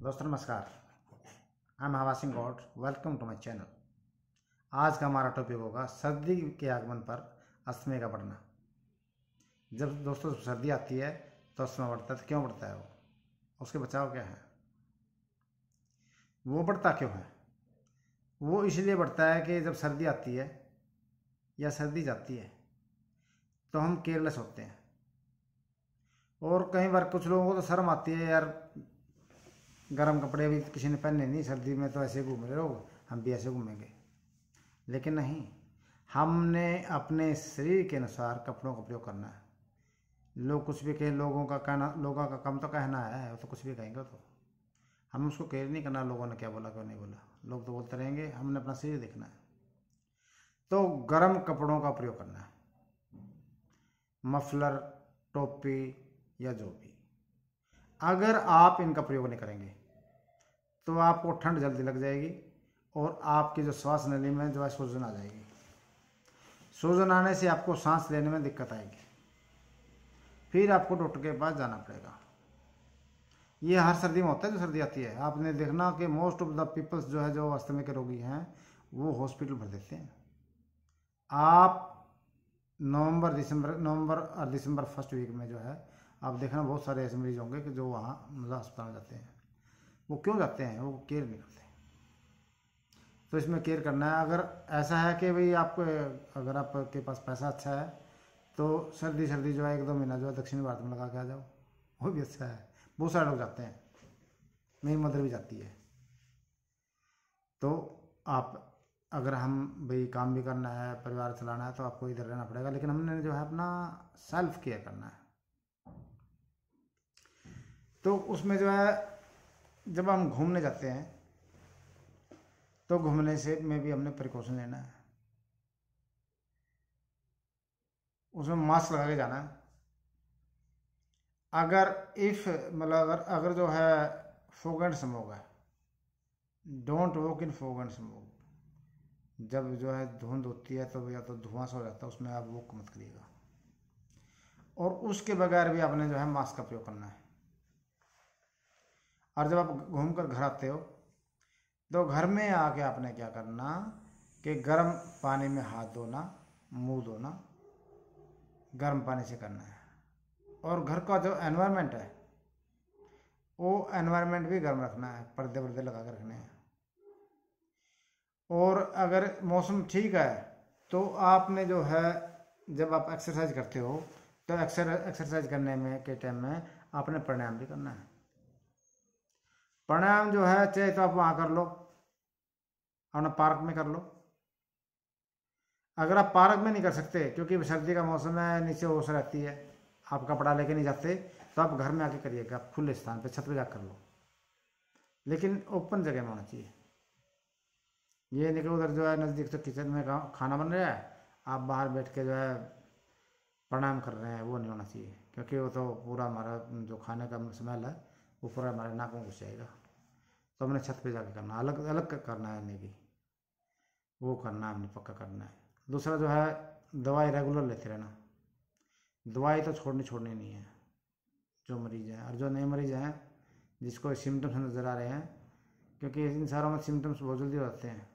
दोस्तों, नमस्कार। I am Hawa Singh Gaud welcome to my channel आज का हमारा टॉपिक होगा सर्दी के आगमन पर अस्थमे का बढ़ना। जब दोस्तों सर्दी आती है तो अस्थमा बढ़ता है तो क्यों बढ़ता है वो? उसके बचाव क्या है? वो बढ़ता क्यों है? वो इसलिए बढ़ता है कि जब सर्दी आती है या सर्दी जाती है तो हम केयरलेस होते हैं। और कई बार कुछ लोगों को तो शर्म आती है, यार गर्म कपड़े भी किसी ने पहने नहीं, सर्दी में तो ऐसे घूम रहे हो हम भी ऐसे घूमेंगे। लेकिन नहीं, हमने अपने शरीर के अनुसार कपड़ों का प्रयोग करना है। लोग कुछ भी कहें, लोगों का कहना, लोगों का कम तो कहना है तो कुछ भी कहेंगे तो। हम उसको केयर नहीं करना, लोगों ने क्या बोला, क्यों नहीं बोला। लोग तो बोलते रहेंगे, हमने अपना शरीर देखना है। तो गर्म कपड़ों का प्रयोग करना है। मफलर, टोपी या जो भी। अगर आप इनका प्रयोग नहीं करेंगे तो आपको ठंड जल्दी लग जाएगी और आपकी जो श्वास नली में जो है सूजन आ जाएगी। सूजन आने से आपको सांस लेने में दिक्कत आएगी। फिर आपको डॉक्टर के पास जाना पड़ेगा। ये हर सर्दी में होता है जो सर्दी आती है। आपने देखना कि मोस्ट ऑफ़ द पीपल्स जो है, जो अस्थमे के रोगी हैं, वो हॉस्पिटल भर देते हैं। आप नवंबर, दिसंबर, नवंबर और दिसंबर फ़र्स्ट वीक में जो है, आप देखना बहुत सारे ऐसे मरीज़ होंगे कि जो वहाँ मतलब अस्पताल जाते हैं। वो क्यों जाते हैं? वो केयर नहीं करते। तो इसमें केयर करना है। अगर ऐसा है कि भाई आपको अगर आपके पास पैसा अच्छा है तो सर्दी सर्दी जो है, एक दो महीना जो है, दक्षिण भारत में लगा के आ जाओ। वो भी अच्छा है। बहुत सारे लोग जाते हैं। मेरी मदर भी जाती है। तो आप, अगर हम भाई काम भी करना है, परिवार चलाना है तो आपको इधर रहना पड़ेगा। लेकिन हमने जो है अपना सेल्फ केयर करना है। तो उसमें जो है जब हम घूमने जाते हैं तो घूमने से में भी हमने प्रिकॉशन लेना है। उसमें मास्क लगा के जाना है। अगर इफ़ मतलब अगर अगर जो है फोग एंड स्मोक है don't walk in fog and smoke जब जो है धुंध होती है तो या तो धुआँ सा हो जाता है, उसमें आप वॉक मत करिएगा। और उसके बगैर भी आपने जो है मास्क का प्रयोग करना है। और जब आप घूम कर घर आते हो तो घर में आके आपने क्या करना कि गर्म पानी में हाथ धोना, मुँह धोना, गर्म पानी से करना है। और घर का जो एनवायरनमेंट है, वो एनवायरनमेंट भी गर्म रखना है, पर्दे वर्दे लगा कर रखने हैं। और अगर मौसम ठीक है तो आपने जो है, जब आप एक्सरसाइज करते हो तो एक्सरसाइज करने में के टाइम में आपने प्राणायाम भी करना है। प्राणायाम जो है, चाहे तो आप वहाँ कर लो, अपना पार्क में कर लो। अगर आप पार्क में नहीं कर सकते, क्योंकि सर्दी का मौसम है, नीचे ओस रहती है, आप कपड़ा लेके नहीं जाते तो आप घर में आके करिएगा खुले स्थान पे छत पे जाकर कर लो। लेकिन ओपन जगह में होना चाहिए। ये कि उधर जो है, नज़दीक से किचन में खाना बन रहा है, आप बाहर बैठ के जो है, प्राणायाम कर रहे हैं, वो नहीं होना चाहिए, क्योंकि वो तो पूरा हमारा जो खाने का स्मेल है वो पूरा हमारे नाक में घुस जाएगा तो हमने छत पे जाके करना, अलग अलग करना है नहीं वो करना है, हमने पक्का करना है। दूसरा जो है, दवाई रेगुलर लेते रहना। दवाई तो छोड़नी छोड़नी नहीं है। जो मरीज़ हैं, और जो नए मरीज़ हैं, जिसको सिम्टम्स नज़र आ रहे हैं, क्योंकि इन सारों में सिम्टम्स बहुत जल्दी होते हैं।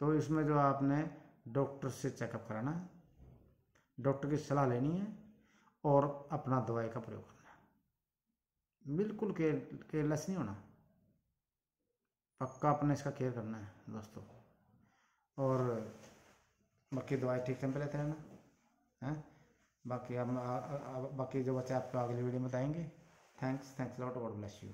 तो इसमें जो आपने डॉक्टर से चेकअप कराना डॉक्टर की सलाह लेनी है, और अपना दवाई का प्रयोग बिल्कुल केयर केयरलेस नहीं होना। पक्का अपने इसका केयर करना है, दोस्तों। और बाकी दवाई ठीक टाइम पर लेते रहना, है? बाकी हम बाकी जो बच्चे आपको अगली वीडियो में बताएँगे। Thanks thanks lot God bless you